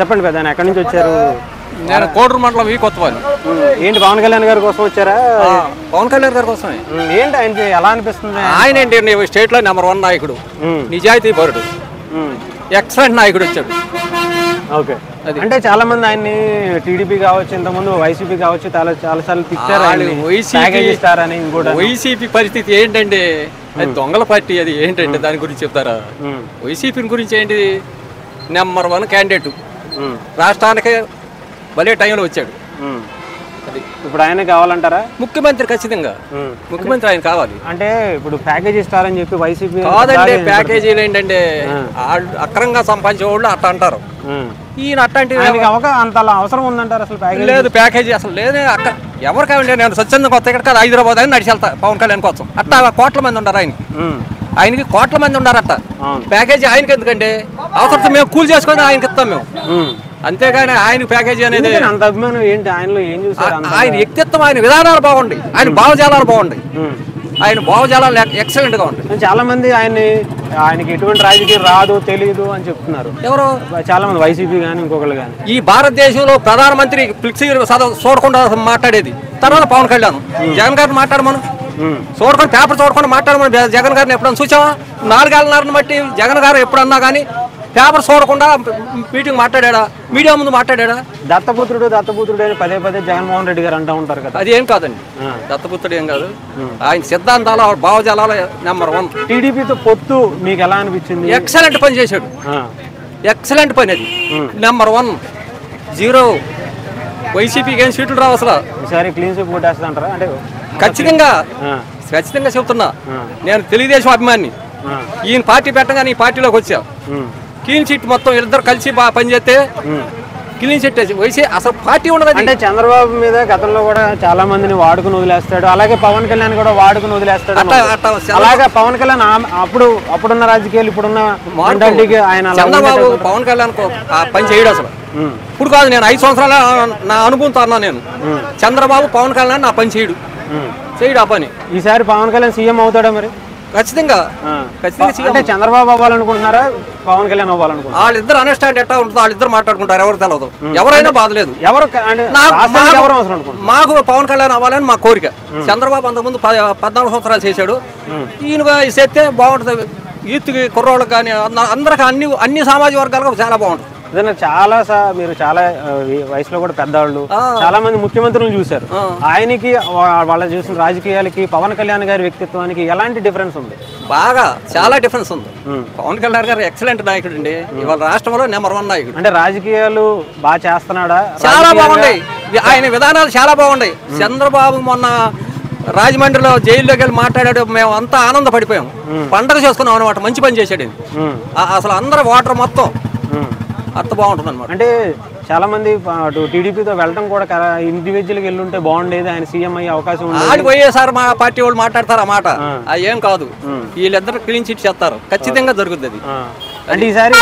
చెప్పండి పెద్ద ఎక్కడి నుంచి వచ్చారు? నేను కోడూరు మండలం ఈ కొత్తవాళ్ళు ఏంటి పవన్ కళ్యాణ్ గారి కోసం వచ్చారా? పవన్ కళ్యాణ్ గారి ఉమ్, ఏంటి ఆయనకి ఎలా అనిపిస్తుంది? ఆయన ఏంటి స్టేట్లో నెంబర్ వన్ నాయకుడు నిజాయితీ పరుడు ఎక్సలెంట్ నాయకుడు వచ్చాడు. ఓకే. అంటే చాలా మంది ఆయన్ని టీడీపీ కావచ్చు ఇంతకుముందు వైసీపీ కావచ్చు చాలా చాలా సార్లు తిట్టారు. వైసీపీ పరిస్థితి ఏంటంటే అది దొంగల పార్టీ అది ఏంటంటే దాని గురించి చెప్తారా? వైసీపీ గురించి ఏంటి నెంబర్ వన్ క్యాండిడేట్ రాష్ట్రానికి భలే టైంలో వచ్చాడు. ఇప్పుడు ఆయన కావాలంటారా? ముఖ్యమంత్రి ఖచ్చితంగా. ముఖ్యమంత్రి ఆయన కావాలి. అంటే ఇప్పుడు ప్యాకేజ్ ఇస్తారని చెప్పి వైసీపీ కాదండి ప్యాకేజీలు ఏంటంటే అక్రంగా సంపాదించే వాళ్ళు అట్ట అంటారు. ఈయన అట్లాంటి అంత అవసరం ఉందంటారు అసలు ప్యాకేజ్? లేదు ప్యాకేజీ అసలు లేదే. అక్క ఎవరికావండి నేను స్వచ్ఛంద కొత్త ఇక్కడ కాదు హైదరాబాద్ అని నడిచి వెళ్తా పవన్ కళ్యాణ్ కోసం. అట్టా కోట్ల మంది ఉన్నారు ఆయనకి. ఆయనకి కోట్ల మంది ఉన్నారట ప్యాకేజీ ఆయనకి ఎందుకంటే అవసరం మేము కూల్ చేసుకొని ఆయనకి ఇస్తాం మేము. అంతేగాని ఆయన ప్యాకేజీ అనేది అంత అభిమానం ఏంటి? ఆయనలో ఏం చూసారు ఆయన వ్యక్తిత్వం ఆయన విధానాలు బాగుండి. ఆయన భావజాలాలు బాగుండి. ఆయన భావజాలాలు ఎక్సలెంట్గా ఉంటాయి చాలా మంది ఆయన్ని ఆయనకి ఎటువంటి రాజకీయం రాదు తెలియదు అని చెప్తున్నారు. ఎవరు? చాలా మంది వైసీపీ కానీ ఇంకొకరు కానీ ఈ భారతదేశంలో ప్రధానమంత్రి ఫ్లెక్సీ చూడకుండా మాట్లాడేది. తర్వాత పవన్ కళ్యాణ్. జగన్ గారిని మాట్లాడమను. చూడకుండా పేపర్ చూడకుండా మాట్లాడమని. జగన్ గారిని ఎప్పుడన్నా చూసావా? నాలుగేళ్ళన్నరని బట్టి జగన్ గారు ఎప్పుడన్నా కానీ పేపర్ చూడకుండా మీటింగ్ మాట్లాడా మీడియా ముందు మాట్లాడా దత్తపుత్రుడు దత్తపుత్రుడు అని పదే పదే జగన్మోహన్ రెడ్డి గారు అంటూ ఉంటారు కదా. అది ఏం కాదండి. దత్తపుత్రుడు ఏం కాదు. ఆయన సిద్ధాంతాలు భావజాలాలు నెంబర్ వన్. టీడీపీతో పొత్తు మీకు ఎలా అనిపించింది? ఎక్సలెంట్ పని చేశాడు. ఎక్సలెంట్ పని అది. Number one. జీరో. వైసీపీకి ఏం సీట్లు రావు అసలు. ఈసారి క్లీన్ స్వీప్ కొట్టేస్తుంటారా అంటే ఖచ్చితంగా. ఖచ్చితంగా చెప్తున్నా. ఆ. నేను తెలుగుదేశం అభిమాని. ఈయన పార్టీ పెట్టగానే ఈ పార్టీలోకి వచ్చా. క్లీన్ చిట్ మొత్తం ఇద్దరు కలిసి బాగా పనిచేస్తే. క్లీన్ చిట్ వైసీ అసలు పార్టీ ఉండదు. అంటే చంద్రబాబు మీద గతంలో కూడా చాలా మందిని వాడుకుని వదిలేస్తాడు. అలాగే పవన్ కళ్యాణ్ కూడా వాడుకుని వదిలేస్తాడు అలాగే పవన్ కళ్యాణ్ అప్పుడు అప్పుడున్న రాజకీయాలు ఇప్పుడున్న మెంటాలిటీకి ఆయన చంద్రబాబు పవన్ కళ్యాణ్ పని చేయడు అసలు. ఇప్పుడు కాదు నేను ఐదు సంవత్సరాల నా అనుభవంతో అన్నా నేను. చంద్రబాబు పవన్ కళ్యాణ్ నా పని చేయడు. చేయడు ఆ పని. ఈసారి పవన్ కళ్యాణ్ సీఎం అవుతాడా మరి? ఖచ్చితంగా. ఖచ్చితంగా చంద్రబాబు అవ్వాలనుకుంటున్నారా? పవన్ కళ్యాణ్ అవ్వాలనుకుంటున్నారా? వాళ్ళిద్దరు అండర్స్టాండ్ ఎట్లా ఉంటుందో వాళ్ళిద్దరు మాట్లాడుకుంటారు ఎవరు తెలియదు ఎవరైనా బాధలేదు. ఎవరు మాకు- పవన్ కళ్యాణ్ అవ్వాలని మా కోరిక. చంద్రబాబు అంతకుముందు పద్నాలుగు సంవత్సరాలు చేశాడు. ఈయన చేస్తే బాగుంటుంది. యూత్కి కుర్రోళ్ళకి కానీ అంద- అందరికి అన్ని అన్ని సామాజిక వర్గాలకు చాలా బాగుంటుంది. నిజంగా చాలా సా- మీరు చాలా వయసులో కూడా పెద్దవాళ్ళు. చాలా మంది ముఖ్యమంత్రులను చూశారు. ఆయనకి వాళ్ళ చూసిన రాజకీయాలకి పవన్ కళ్యాణ్ గారి వ్యక్తిత్వానికి ఎలాంటి డిఫరెన్స్ ఉంది? బాగా చాలా డిఫరెన్స్ ఉంది. పవన్ కళ్యాణ్ గారు ఎక్సలెంట్ నాయకుడు అండి ఇవాళ రాష్ట్రంలో నెంబర్ వన్ నాయకుడు. అంటే రాజకీయాలు బాగా చేస్తున్నాడా? చాలా బాగున్నాయి ఆయన విధానాలు చాలా బాగున్నాయి చంద్రబాబు మొన్న రాజమండ్రిలో జైల్లోకి వెళ్ళి మాట్లాడాడు. మేము అంతా ఆనందపడిపోయాం. పండగ చేసుకున్నాం అనమాట మంచి పని చేశాడు అసలు అందరూ వాటర్ మొత్తం. అంత బాగుంటుంది అనమాట అంటే చాలా మంది అటు టీడీపీతో వెళ్ళడం కూడా వెళ్ళి ఉంటే బాగుండేది ఆయన సీఎం అయ్యే అవకాశం ఉంది ఆడి పోయేసారి మా పార్టీ వాళ్ళు మాట్లాడతారు ఆ మాట. ఏం కాదు. వీళ్ళిద్దరు క్లీన్ చిట్ చేస్తారు. ఖచ్చితంగా జరుగుతుంది అది. అంటే ఈసారి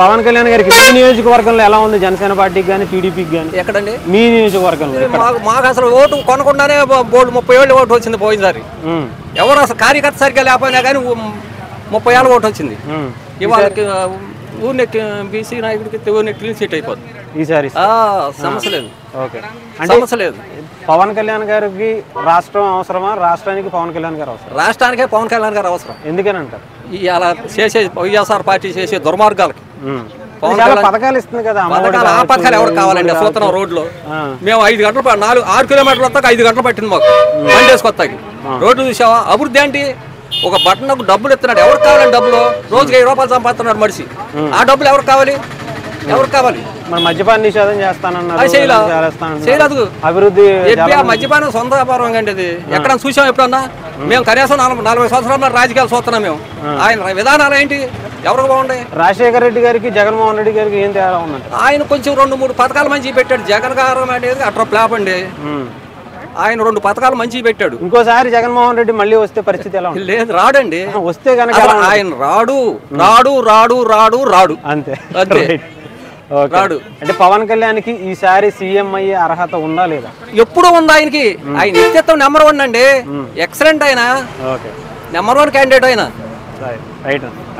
పవన్ కళ్యాణ్ గారికి మీ నియోజకవర్గంలో ఎలా ఉంది? జనసేన పార్టీకి కానీ టీడీపీకి కానీ ఎక్కడండి? మీ నియోజకవర్గంలో మాకు అసలు ఓటు కొనకుండానే బోర్డు ముప్పై ఏళ్ళు ఓటు వచ్చింది పోయినసారి. ఎవరు అసలు కార్యకర్త సరిగ్గా లేకపోయినా కానీ ముప్పై ఏళ్ళ ఓటు వచ్చింది. ఇవాళ ఊరిని బీసీ నాయకుడికి ఊరిని క్లీన్ సీట్ అయిపోతుంది ఈసారి సమస్య లేదు. ఓకే. అంటే సమస్య లేదు. పవన్ కళ్యాణ్ గారికి రాష్ట్రం అవసరమా? రాష్ట్రానికి పవన్ కళ్యాణ్ గారు అవసరం. రాష్ట్రానికే పవన్ కళ్యాణ్ గారు అవసరం. ఎందుకని అంటారు అలా చేసే వైఎస్ఆర్ పార్టీ చేసే దుర్మార్గాలకి. పథకాలు ఇస్తుంది కదా ఆ పథకాలు ఎవరు కావాలండి? సూత్రం రోడ్లో. మేము ఐదు గంటలు నాలుగు ఆరు కిలోమీటర్ల వస్తాక ఐదు గంటలు పట్టింది మాకు. బండి వేసుకొస్తాకి రోడ్లు చూసావా? అభివృద్ధి ఏంటి? ఒక బట్టనకు డబ్బులు ఇస్తున్నాడు. ఎవరికి కావాలండి డబ్బులు? రోజుకి వెయ్యి రూపాయలు సంపాదిస్తున్నాడు మనిషి. ఆ డబ్బులు ఎవరికి కావాలి? ఎవరికి కావాలి? మన మద్యపాన నిషేధం చేస్తానన్నారు. అది. అభివృద్ధి మద్యపానం సొంత వ్యాపారం అండి ఇది ఎక్కడ చూసాం ఎప్పుడన్నా? మేము కనీసం నలభై నలభై సంవత్సరాల రాజకీయాలు చూస్తున్నాం మేము. ఆయన విధానాలు ఏంటి? ఎవరికి బాగుంటాయి రాజశేఖర రెడ్డి గారికి జగన్మోహన్ రెడ్డి గారికి ఏం తేడా ఉందంట? ఆయన కొంచెం రెండు మూడు పథకాలు మంచి పెట్టాడు. జగన్ గారు అనేది అట్లా ప్లాప్ అండి. ఆయన రెండు పథకాలు మంచి పెట్టాడు. ఇంకోసారి జగన్మోహన్ రెడ్డి మళ్ళీ వస్తే పరిస్థితి ఎలా లేదు రాడండి. వస్తే కనుక ఆయన రాడు రాడు రాడు రాడు రాడు. అంతే. అంతే. రాడు. అంటే పవన్ కళ్యాణ్కి ఈసారి సీఎం అయ్యే అర్హత ఉందా లేదా? ఎప్పుడు ఉంది ఆయనకి. ఆయన వ్యక్తిత్వం నెంబర్ వన్ అండి. ఎక్సలెంట్ ఆయన. ఓకే నెంబర్ వన్ క్యాండిడేట్ ఆయన. Right right